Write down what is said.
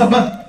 Masaba.